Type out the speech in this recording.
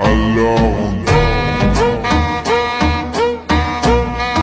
alone.